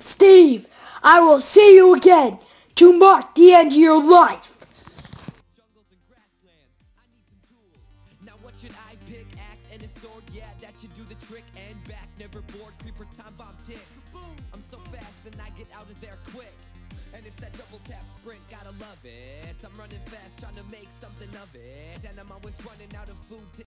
Steve, I will see you again to mark the end of your life. Should I pick? Axe and a sword, yeah, that should do the trick. And back, never bored, creeper time bomb ticks. I'm so fast and I get out of there quick. And it's that double tap sprint, gotta love it. I'm running fast, trying to make something of it. And I'm always running out of food to